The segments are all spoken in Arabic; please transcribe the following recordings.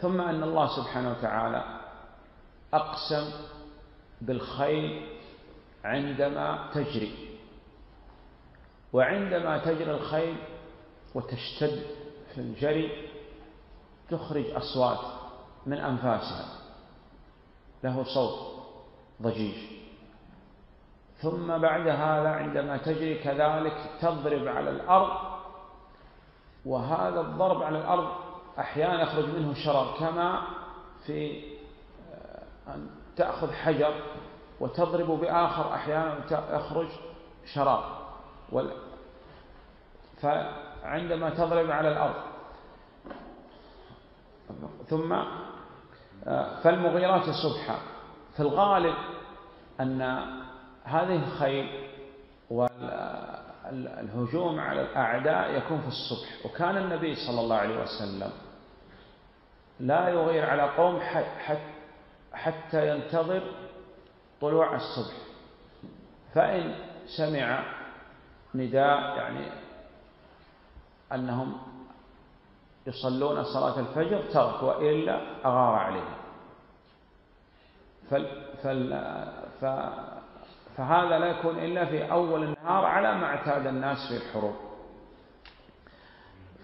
ثم أن الله سبحانه وتعالى أقسم بالخيل عندما تجري وعندما تجري الخيل وتشتد في الجري تخرج أصوات من أنفاسها له صوت ضجيج. ثم بعد هذا عندما تجري كذلك تضرب على الأرض وهذا الضرب على الأرض أحيانا يخرج منه شرر كما في آه، أن تأخذ حجر وتضرب بآخر أحيانا يخرج شرار. فعندما تضرب على الأرض. ثم آه، فالمغيرات الصبح في الغالب أن هذه الخيل والهجوم على الأعداء يكون في الصبح. وكان النبي صلى الله عليه وسلم لا يغير على قوم حتى ينتظر طلوع الصبح. فإن سمع نداء يعني أنهم يصلون صلاة الفجر ترك وإلا أغار عليهم. فال فال ف فهذا لا يكون إلا في أول النهار على ما اعتاد الناس في الحروب.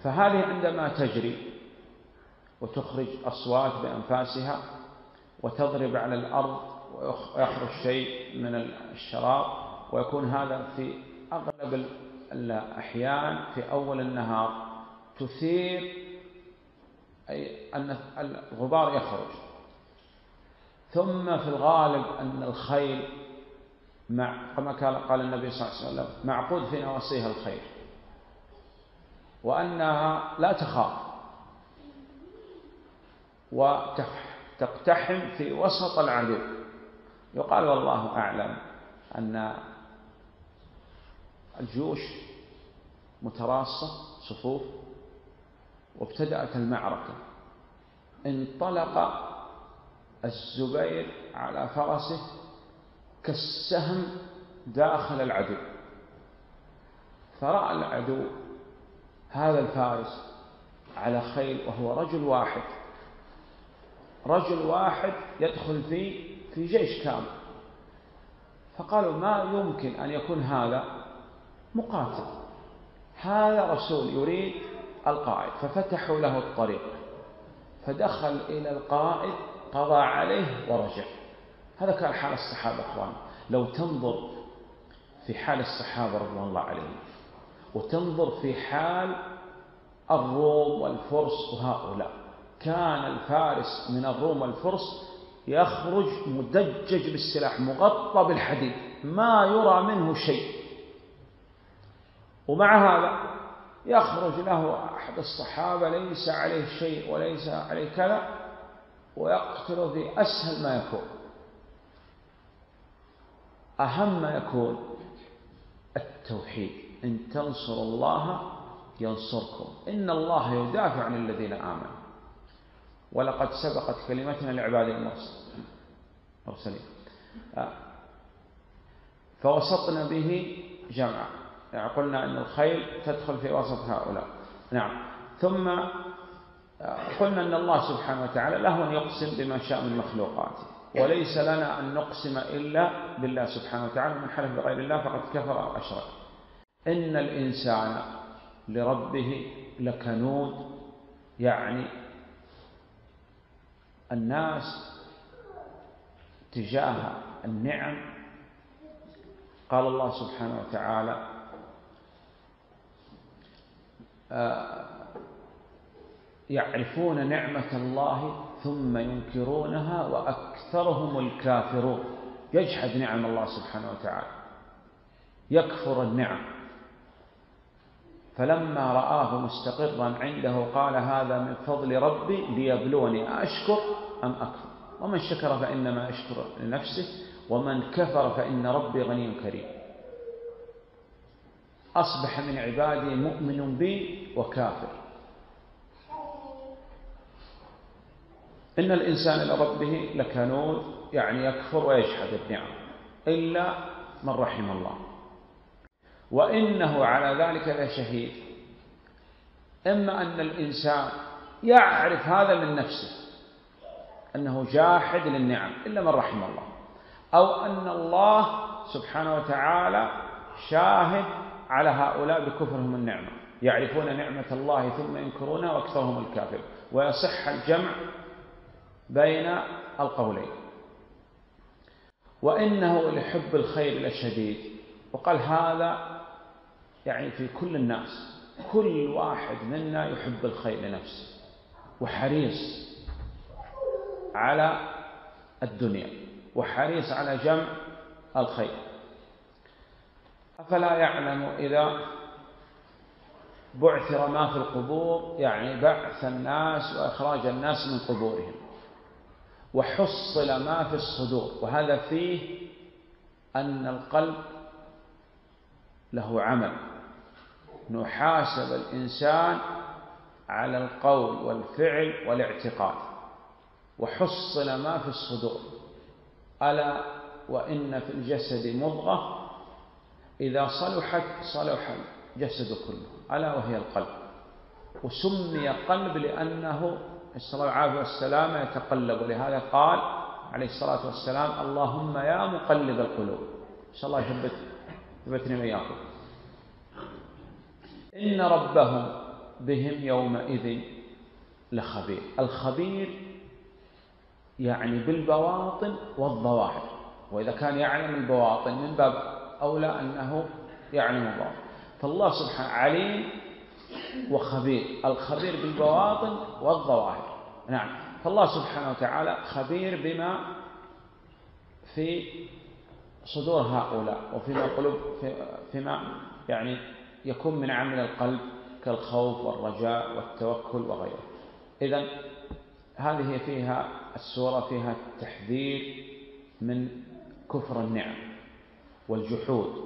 فهذه عندما تجري وتخرج أصوات بأنفاسها وتضرب على الأرض ويخرج شيء من الشراب ويكون هذا في أغلب الأحيان في أول النهار. تثير أي أن الغبار يخرج. ثم في الغالب أن الخيل مع كما قال النبي صلى الله عليه وسلم معقود في نواصيها الخير وأنها لا تخاف. وتقتحم في وسط العدو. يقال والله أعلم أن الجيوش متراصة صفوف وابتدأت المعركة. انطلق الزبير على فرسه كالسهم داخل العدو. فرأى العدو هذا الفارس على خيل وهو رجل واحد. رجل واحد يدخل في في جيش كامل. فقالوا ما يمكن أن يكون هذا مقاتل. هذا رسول يريد القائد. ففتحوا له الطريق. فدخل إلى القائد قضى عليه ورجع. هذا كان حال الصحابة أخوان. لو تنظر في حال الصحابة رضي الله عليهم وتنظر في حال الروم والفرس وهؤلاء كان الفارس من الروم والفرس يخرج مدجج بالسلاح مغطى بالحديد ما يرى منه شيء. ومع هذا يخرج له أحد الصحابة ليس عليه شيء وليس عليه كذا ويقتل في أسهل ما يكون. أهم ما يكون التوحيد. إن تنصروا الله ينصركم. إن الله يدافع عن الذين آمنوا. ولقد سبقت كلمتنا لعباد المرسلين. آه. فوسطنا به جمعا يعني قلنا أن الخيل تدخل في وسط هؤلاء. نعم. ثم آه، قلنا أن الله سبحانه وتعالى له أن يقسم بما شاء من مخلوقاته. وليس لنا أن نقسم إلا بالله سبحانه وتعالى. من حلف بغير الله فقد كفر أو أشرك. إن الإنسان لربه لكنود يعني الناس تجاه النعم. قال الله سبحانه وتعالى آه، يعرفون نعمة الله ثم ينكرونها وأكثرهم الكافرون. يجحد نعم الله سبحانه وتعالى. يكفر النعم. فلما رآه مستقرا عنده قال هذا من فضل ربي ليبلوني. أشكر أم أكفر. ومن شكر فإنما يشكر لنفسه ومن كفر فإن ربي غني كريم. أصبح من عبادي مؤمن بي وكافر. إن الإنسان لربه لكنود يعني يكفر ويجحد النعم إلا من رحم الله. وإنه على ذلك لشهيد. إما أن الإنسان يعرف هذا من نفسه أنه جاحد للنعم إلا من رحم الله. أو أن الله سبحانه وتعالى شاهد على هؤلاء بكفرهم النعمة. يعرفون نعمة الله ثم ينكرونها وأكثرهم الكافر. ويصح الجمع بين القولين. وإنه لحب الخير لشديد وقال هذا يعني في كل الناس. كل واحد منا يحب الخير لنفسه. وحريص. على الدنيا وحريص على جمع الخير. أفلا يعلم إذا بعثر ما في القبور؟ يعني بعث الناس وإخراج الناس من قبورهم. وحصل ما في الصدور. وهذا فيه أن القلب له عمل. نحاسب الإنسان على القول والفعل والاعتقاد. وحصل ما في الصدور. ألا وإن في الجسد مضغة إذا صلحت صلح الجسد كله. ألا وهي القلب. وسمي قلب لأنه نسأل الله العافية والسلامة يتقلب. ولهذا قال عليه الصلاة والسلام اللهم يا مقلب القلوب. نسأل الله يثبت يثبتني وإياكم. إن ربهم بهم يومئذ لخبير. الخبير يعني بالبواطن والظواهر وإذا كان يعلم البواطن من باب أولى أنه يعلم الظواهر فالله سبحانه عليم وخبير. الخبير بالبواطن والظواهر نعم. فالله سبحانه وتعالى خبير بما في صدور هؤلاء وفيما قلوب فيما يعني يكون من عمل القلب كالخوف والرجاء والتوكل وغيره. إذا هذه فيها السورة فيها التحذير من كفر النعم والجحود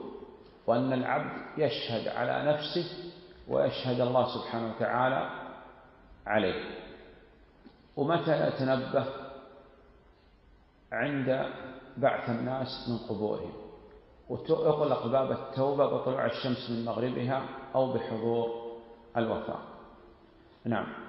وأن العبد يشهد على نفسه ويشهد الله سبحانه وتعالى عليه. ومتى يتنبه عند بعث الناس من قبورهم ويغلق باب التوبة بطلوع الشمس من مغربها أو بحضور الوفاة. نعم.